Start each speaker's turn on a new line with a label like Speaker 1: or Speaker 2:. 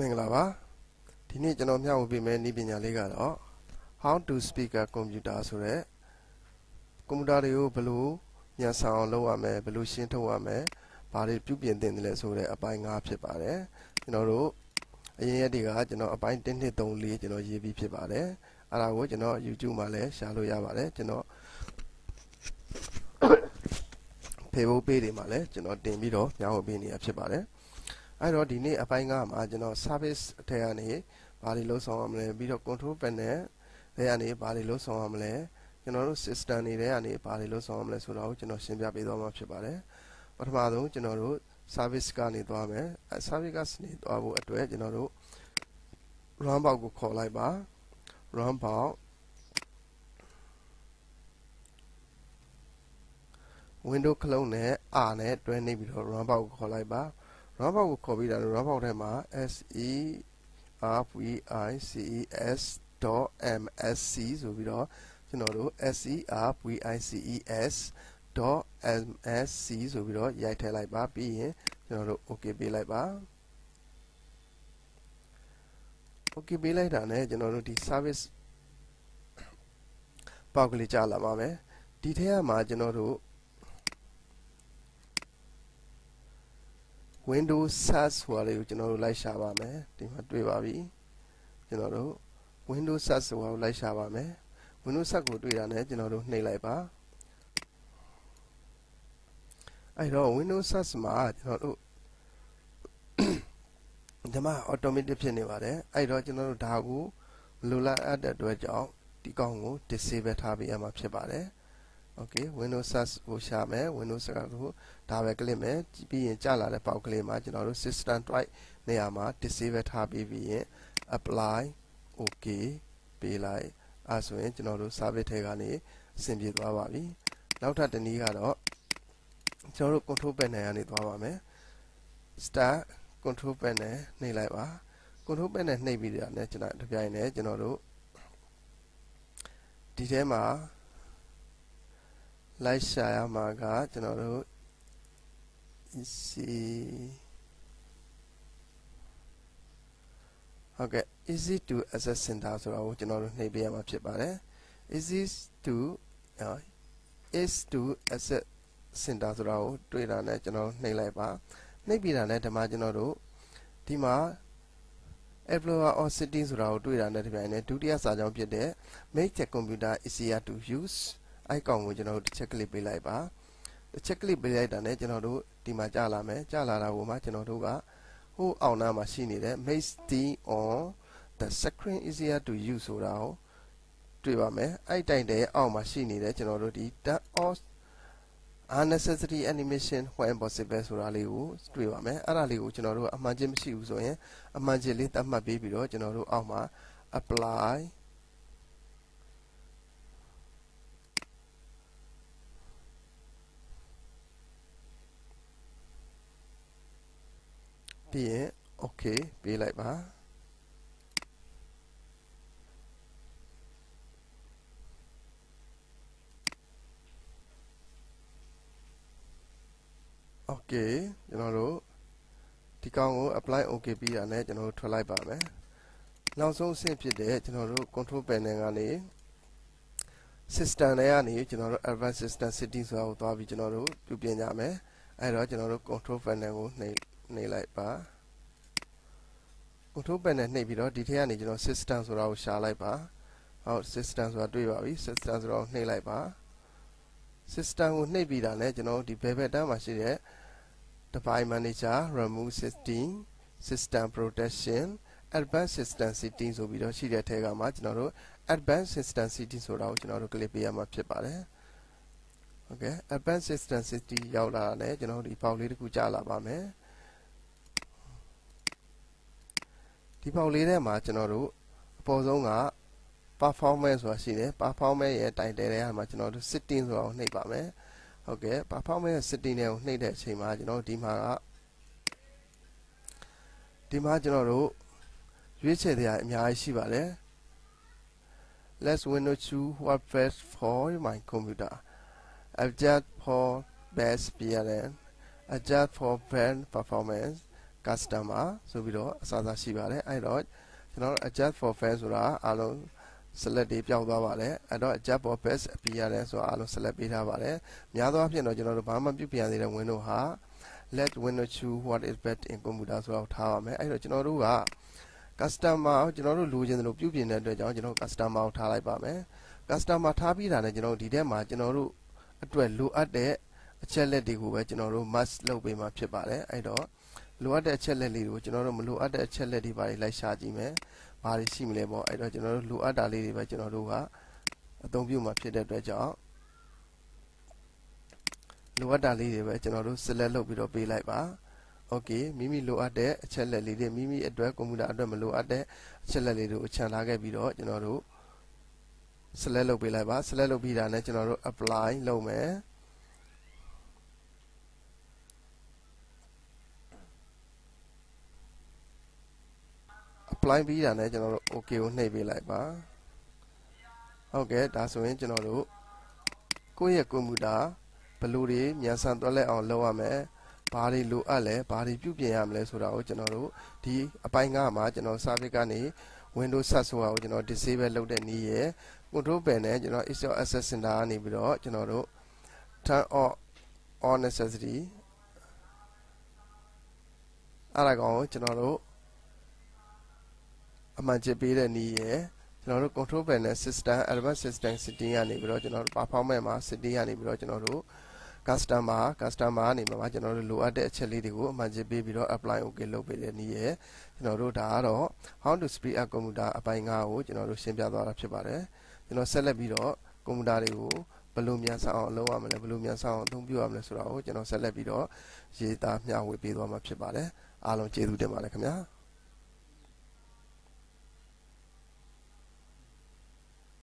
Speaker 1: မင်္ဂလာပါဒီနေ့ကျွန်တော်မျှဝေပေးမယ့်နည်းပညာလေးကတော့ how to speak a computer ဆိုတဲ့ကွန်ပျူတာတွေကိုဘယ်လိုညှပ်ဆောင်အောင်လုပ်ရမလဲဘယ်လိုရှင်းထုတ်ရမလဲဘာတွေပြုပြင်သင့်တယ်လဲဆိုတဲ့အပိုင်း၅ဖြစ်ပါတယ်ကျွန်တော်တို့အရင်ရက်တွေကကျွန်တော်အပိုင်း1 2 3 4ကျွန်တော်ရေးပြီးဖြစ်ပါတယ်အဲ့ဒါကိုကျွန်တော် YouTube မှာလည်းရှာလို့ရပါတယ်ကျွန်တော် Facebook page တွေမှာလည်းကျွန်တော်တင်ပြီးတော့မျှဝေပေးနေတာဖြစ်ပါတယ် အဲ့တော့ဒီနေ့အပိုင်းကမှာကျွန်တော် service အထက်ကနေဘာတွေလုပ်ဆောင်ရမလဲပြီးတော့ control panel တွေကနေဘာတွေလုပ်ဆောင်ရမလဲကျွန်တော်တို့ system တွေထဲကနေဘာတွေလုပ်ဆောင်ရမလဲဆိုတော့ကျွန်တော်ရှင်းပြပေးသွားမှာဖြစ်ပါတယ်ပထမဆုံးကျွန်တော်တို့ service ကနေသွားမယ်အဲ service ကနေသွားဖို့အတွက်ကျွန်တော်တို့ run ပေါက်ကိုခေါ်လိုက်ပါ run ပေါက် window ခလုံးနဲ့ R နဲ့တွဲနေပြီးတော့ run ပေါက်ကိုခေါ်လိုက်ပါ run ပေါက်ကိုခေါ်ပြီးတာ run ပေါက်ထဲမှာ s e r v i c e s .msc ဆိုပြီးတော့ကျွန်တော်တို့ s e r v i c e s .msc ဆိုပြီးတော့ရိုက်ထည့်လိုက်ပါပြီးရင်ကျွန်တော်တို့ okay ပေးလိုက်ပါ okay ပေးလိုက်တာနဲ့ကျွန်တော်တို့ဒီ service ပေါက်ကလေးကြာလာပါမယ်ဒီထဲမှာကျွန်တော်တို့ Windows search ဆိုတာလေးကိုကျွန်တော်တို့လိုက်ရှာပါမယ်ဒီမှာတွေ့ပါပြီကျွန်တော်တို့ Windows search ဆိုတာကိုလိုက်ရှာပါမယ် Windows search ကိုတွေ့တာနဲ့ကျွန်တော်တို့နှိပ်လိုက်ပါအဲ့တော့ Windows search မှာကျွန်တော်တို့ဒီမှာ automatic ဖြစ်နေပါတယ်အဲ့တော့ကျွန်တော်တို့ဒါကိုလိုလားအပ်တဲ့အတွက်ကြောင့်ဒီကောင်ကို disable ထားပေးရမှာဖြစ်ပါတယ် okay windows search ကိုရှာမယ် windows search ကိုဒါပဲကလစ်မယ်ပြီးရင်ကြာလာတဲ့ပေါက်ကလေးမှာကျွန်တော်တို့ system drive နေရာမှာ disable ထားပြီးပြီးရင် apply okay ပေးလိုက်အဲဆိုရင်ကျွန်တော်တို့ service ထဲကနေအဆင်ပြေသွားပါပြီနောက်ထပ်တစ်နည်းကတော့ကျွန်တော်တို့ control panel ကနေသွားပါမယ် start control panel နှိပ်လိုက်ပါ control panel နှိပ်ပြီးတာနဲ့ကျွန်တော်တပြိုင်တည်းကျွန်တော်တို့ဒီထဲမှာ လိုက်ရှာရမှာကကျွန်တော်တို့ easy ဟုတ်ကဲ့ easy to access center ဆိုတာကိုကျွန်တော်တို့နှိပ်ပေးရမှာဖြစ်ပါတယ် easy to is to access center ဆိုတာကိုတွေ့တာနဲ့ကျွန်တော်နှိပ်လိုက်ပါနှိပ်ပြီးတာနဲ့ဒီမှာကျွန်တော်တို့ဒီမှာ Explorer or setting ဆိုတာကိုတွေ့တာနဲ့ဒီပိုင်းနဲ့ဒုတိယစာကြောင်းဖြစ်တဲ့ make the computer easier to use အဲ့ကောင်ကိုကျွန်တော်တို့တစ်ချက်ကလစ်ပေးလိုက်ပါတစ်ချက်ကလစ်ပေးလိုက်တာနဲ့ကျွန်တော်တို့ဒီမှာကြာလာမယ်ကြာလာတာကိုမှကျွန်တော်တို့ကဟိုအောင်နာမှာရှိနေတဲ့ make the on the screen easier to use ဆိုတာကိုတွေ့ပါမယ်အဲ့တိုင်တဲ့အောက်မှာရှိနေတဲ့ကျွန်တော်တို့ဒီ turn off unnecessary animation when possible ဆိုတာလေးကိုတွေ့ပါမယ်အဲ့ဒါလေးကိုကျွန်တော်တို့အမှန်ချင်းမရှိဘူးဆိုရင်အမှန်ချင်းလေးသတ်မှတ်ပေးပြီးတော့ကျွန်တော်တို့အောက်မှာ apply ပြီးရင် okay ပေးလိုက်ပါ okay ကျွန်တော်တို့ဒီကောင်ကို apply okay ပြီးတာနဲ့ကျွန်တော်တို့ထွက်လိုက်ပါမယ်နောက်ဆုံးအဆင့်ဖြစ်တဲ့ကျွန်တော်တို့ control panel ကနေ system တွေကနေကျွန်တော်တို့ advanced system setting ဆိုတာကိုသွားပြီးကျွန်တော်တို့ပြုပြင်ကြမယ်အဲ့တော့ကျွန်တော်တို့ control panel ကိုနှိပ် နှိပ်လိုက်ပါ control panel နှိပ်ပြီးတော့ဒီထဲကနေကျွန်တော် system ဆိုတာကိုရှာလိုက်ပါဟုတ် system ဆိုတာတွေ့ပါပြီ system ဆိုတာကိုနှိပ်လိုက်ပါ system ကိုနှိပ်ပြီးတာနဲ့ကျွန်တော်ဒီဘယ်ဘက်တန်းမှာရှိတဲ့ device manager remove setting system protection advanced system setting ဆိုပြီးတော့ရှိတဲ့ထဲကမှာကျွန်တော်တို့ advanced system setting ဆိုတာကိုကျွန်တော်တို့ click ပေးရမှာဖြစ်ပါတယ်โอเค advanced system setting ရောက်လာတယ်ကျွန်တော်တို့ဒီပေါက်လေးတစ်ခုကြာလာပါမယ် ဒီပေါက်လေးထဲမှာကျွန်တော်တို့အပေါ်ဆုံးက performance ဆိုတာရှိတယ် performance ရဲ့ title ထဲမှာကျွန်တော်တို့ setting ဆိုတာကိုနှိပ်ပါမယ်ဟုတ်ကဲ့ performance setting တွေကိုနှိပ်တဲ့အချိန်မှာကျွန်တော်ဒီမှာကဒီမှာကျွန်တော်တို့ရွေးချယ်တဲ့အများကြီးရှိပါတယ် Let's window choose what best for my computer adjust for best appearance adjust for brand performance customer ဆိုပြီးတော့အစားအစာရှိပါတယ်အဲ့တော့ကျွန်တော်တို့ adjust for fan ဆိုတာအားလုံး select တွေပြောင်းသွားပါတယ်အဲ့တော့ adjust for best အပြရတယ်ဆိုတာအားလုံး select ပေးထားပါတယ်များသောအားဖြင့်တော့ကျွန်တော်တို့ဘာမှပြုပြင်ရသေးတဲ့ window ဟာ let window choose what is best in computer ဆိုတော့ထားပါမယ်အဲ့တော့ကျွန်တော်တို့က customer ကိုကျွန်တော်တို့လိုချင်တယ်လို့ပြုပြင်တဲ့အတွက်ကြောင့်ကျွန်တော် customer ကိုထားလိုက်ပါမယ် customer ထားပြီးတာနဲ့ကျွန်တော်တို့ဒီထဲမှာကျွန်တော်တို့အတွက်လိုအပ်တဲ့အချက်လက်တွေကိုပဲကျွန်တော်တို့ must လုပ်ပေးမှာဖြစ်ပါတယ်အဲ့တော့ လိုအပ်တဲ့အချက်လက်လေးတွေကိုကျွန်တော်တို့မလိုအပ်တဲ့အချက်လက်တွေပါလိုက်ရှာကြည့်မယ်ဘာတွေရှိမလဲပေါ့အဲ့တော့ကျွန်တော်တို့လိုအပ်တာလေးတွေပဲကျွန်တော်တို့ကအသုံးပြုမှာဖြစ်တဲ့အတွက်ကြောင့်လိုအပ်တာလေးတွေပဲကျွန်တော်တို့ select လုပ်ပြီးတော့ပေးလိုက်ပါ okay မိမိလိုအပ်တဲ့အချက်လက်လေးတွေမိမိအတွက်ကွန်ပျူတာအတွက်မလိုအပ်တဲ့အချက်လက်လေးတွေကိုခြံထားခဲ့ပြီးတော့ကျွန်တော်တို့ select လုပ်ပေးလိုက်ပါ select လုပ်ပြီးတာနဲ့ကျွန်တော်တို့ apply လုပ်မယ် apply ပြီးတာနဲ့ကျွန်တော်တို့ okay ကိုနှိပ်ပေးလိုက်ပါဟုတ်ကဲ့ဒါဆိုရင်ကျွန်တော်တို့ကိုယ့်ရဲ့ကွန်ပျူတာဘယ်လိုတွေမြန်ဆန်သွားလဲအောင်လုပ်ရမယ်ဘာတွေလိုအပ်လဲဘာတွေပြုပြင်ရမလဲဆိုတာကိုကျွန်တော်တို့ဒီအပိုင်းကမှာကျွန်တော် service ကနေ Windows ဆက်ဆိုတာကိုကျွန်တော် disable လုပ်တဲ့နည်းရယ် control panel နဲ့ကျွန်တော် install access center ကနေပြီးတော့ကျွန်တော်တို့ turn off all necessity အဲ့ဒါကောင်ကိုကျွန်တော်တို့ အမှန်ချစ်ပေးတဲ့နည်းရယ်ကျွန်တော်တို့ control panel system advanced system setting ကနေပြီးတော့ကျွန်တော်တို့ performance မှာ setting ကနေပြီးတော့ကျွန်တော်တို့ customer customer ကနေမှာကျွန်တော်တို့လိုအပ်တဲ့အချက်လေးတွေကိုအမှန်ချစ်ပေးပြီးတော့ apply okay လုပ်ပေးတဲ့နည်းရယ်ကျွန်တော်တို့ဒါကတော့ how to speed up computer အပိုင်း9ကိုကျွန်တော်တို့ရှင်းပြသွားတာဖြစ်ပါတယ်ကျွန်တော်ဆက်လက်ပြီးတော့ကွန်ပျူတာတွေကိုဘယ်လိုမြန်ဆန်အောင်လုပ်ရမလဲဘယ်လိုမြန်ဆန်အောင်အသုံးပြုရမလဲဆိုတာကိုကျွန်တော်ဆက်လက်ပြီးတော့ရေးသားမျှဝေပေးသွားမှာဖြစ်ပါတယ်အားလုံးကျေးဇူးတင်ပါတယ်ခင်ဗျာ